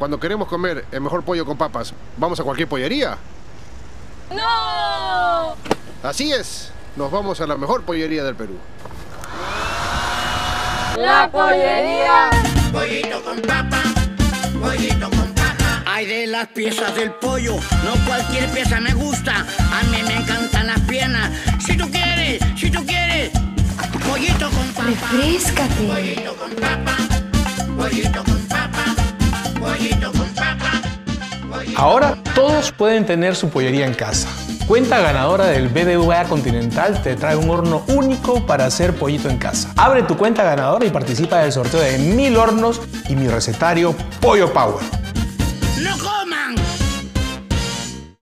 cuando queremos comer el mejor pollo con papas, ¿vamos a cualquier pollería? ¡No! Así es, nos vamos a la mejor pollería del Perú. ¡La pollería! Pollito con papa, pollito con papa. Hay de las piezas del pollo, no cualquier pieza me gusta. A mí me encantan las piernas. Si tú quieres, si tú quieres. Pollito con papa. Refrescate. Pollito con papa, Ahora todos pueden tener su pollería en casa. Cuenta ganadora del BBVA Continental te trae un horno único para hacer pollito en casa. Abre tu cuenta ganadora y participa del sorteo de mil hornos y mi recetario Pollo Power. ¡No